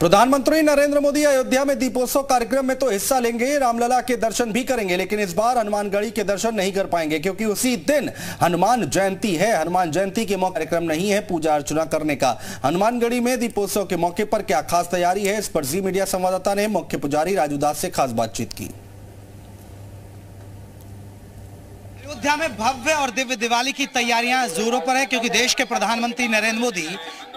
प्रधानमंत्री नरेंद्र मोदी अयोध्या में दीपोत्सव कार्यक्रम में तो हिस्सा लेंगे। रामलला के दर्शन भी करेंगे, लेकिन इस बार हनुमानगढ़ी के दर्शन नहीं कर पाएँगे, क्योंकि उसी दिन हनुमान जयंती है। हनुमान जयंती के मौके कार्यक्रम नहीं है पूजा अर्चना करने का। हनुमानगढ़ी में दीपोत्सव के मौके पर क्या खास तैयारी है? इस पर जी मीडिया संवाददाता ने मुख्य पुजारी राजू दास से खास बातचीत की। अयोध्या में भव्य और दिव्य दिवाली की तैयारियाँ जोरों पर है, क्योंकि देश के प्रधानमंत्री नरेंद्र मोदी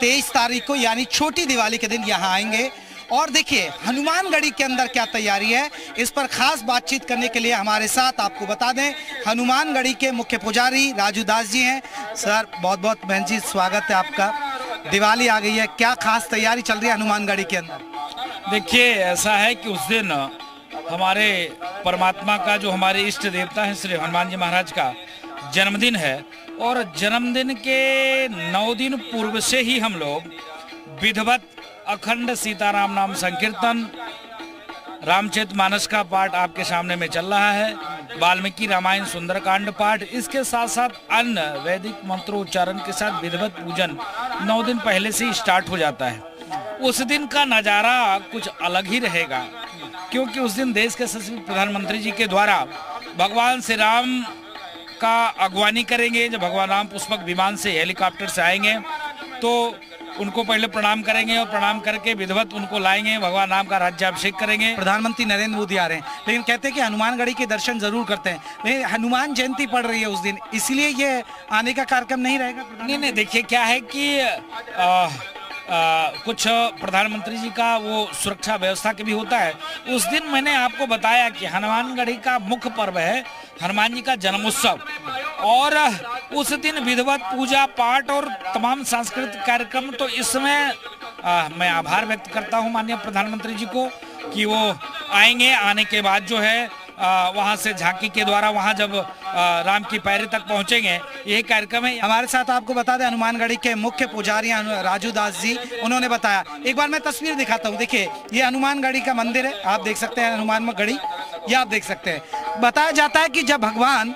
23 तारीख को, यानी छोटी दिवाली के दिन यहाँ आएँगे। और देखिए, हनुमानगढ़ी के अंदर क्या तैयारी है, इस पर खास बातचीत करने के लिए हमारे साथ आपको बता दें, हनुमानगढ़ी के मुख्य पुजारी राजू दास जी हैं। सर बहुत बहुत बहन जी, स्वागत है आपका। दिवाली आ गई है, क्या खास तैयारी चल रही है हनुमानगढ़ी के अंदर? देखिए, ऐसा है कि उस दिन हमारे परमात्मा का, जो हमारे इष्ट देवता है, श्री हनुमान जी महाराज का जन्मदिन है और जन्मदिन के नौ दिन पूर्व से ही हम लोग विधवत अखंड सीताराम नाम संकीर्तन, रामचरित मानस का पाठ आपके सामने में चल रहा है। वाल्मीकि रामायण सुंदरकांड पाठ, इसके साथ साथ अन्य वैदिक मंत्रोच्चारण के साथ विधवत पूजन नौ दिन पहले से स्टार्ट हो जाता है। उस दिन का नज़ारा कुछ अलग ही रहेगा, क्योंकि उस दिन देश के सचिव प्रधानमंत्री जी के द्वारा भगवान श्री राम का अगवानी करेंगे जब भगवान राम पुष्पक विमान से हेलीकॉप्टर से आएँगे तो उनको पहले प्रणाम करेंगे और प्रणाम करके विधवत उनको लाएँगे भगवान राम का राज्याभिषेक करेंगे। प्रधानमंत्री नरेंद्र मोदी आ रहे हैं लेकिन कहते हैं कि हनुमानगढ़ी के दर्शन ज़रूर करते हैं लेकिन हनुमान जयंती पड़ रही है उस दिन इसलिए ये आने का कार्यक्रम नहीं रहेगा नहीं नहीं देखिए क्या है कि आ, कुछ प्रधानमंत्री जी का वो सुरक्षा व्यवस्था के भी होता है। उस दिन मैंने आपको बताया कि हनुमानगढ़ी का मुख्य पर्व है हनुमान जी का जन्मोत्सव। और उस दिन विधवत पूजा पाठ और तमाम सांस्कृतिक कार्यक्रम तो इसमें मैं आभार व्यक्त करता हूँ माननीय प्रधानमंत्री जी को कि वो आएँगे, आने के बाद जो है वहाँ से झांकी के द्वारा वहाँ जब राम की पैरे तक पहुँचेंगे, यही कार्यक्रम है। हमारे साथ आपको बता दें, हनुमानगढ़ी के मुख्य पुजारी राजू दास जी, उन्होंने बताया। एक बार मैं तस्वीर दिखाता हूँ। देखिए, ये हनुमानगढ़ी का मंदिर है। आप देख सकते हैं हनुमान गढ़ी ये आप देख सकते हैं। बताया जाता है कि जब भगवान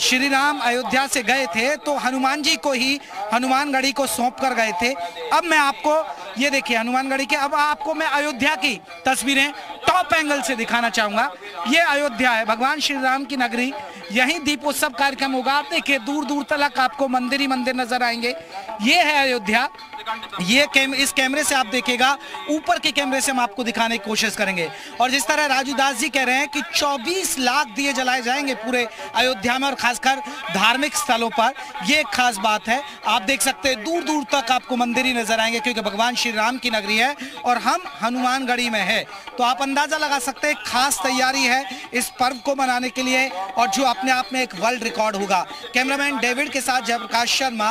श्री राम अयोध्या से गए थे तो हनुमान जी को ही हनुमानगढ़ी को सौंप कर गए थे। अब मैं आपको, ये देखिए, हनुमानगढ़ी के, अब आपको मैं अयोध्या की तस्वीरें टॉप एंगल से दिखाना चाहूँगा। ये अयोध्या है, भगवान श्री राम की नगरी। यहीं दीपोत्सव कार्यक्रम होगा। आप देखिए दूर दूर तक आपको मंदिर ही मंदिर नज़र आएँगे। ये है अयोध्या। ये कैम, इस कैमरे से आप देखेगा ऊपर के कैमरे से हम आपको दिखाने की कोशिश करेंगे। और जिस तरह राजू दास जी कह रहे हैं कि 24 लाख दिए जलाए जाएँगे पूरे अयोध्या में और खासकर धार्मिक स्थलों पर, ये एक खास बात है। आप देख सकते हैं दूर दूर तक आपको मंदिर ही नज़र आएँगे, क्योंकि भगवान श्री राम की नगरी है और हम हनुमानगढ़ी में है। तो आप अंदाज़ा लगा सकते हैं, खास तैयारी है इस पर्व को मनाने के लिए और जो अपने आप में एक वर्ल्ड रिकॉर्ड होगा। कैमरामैन डेविड के साथ जयप्रकाश शर्मा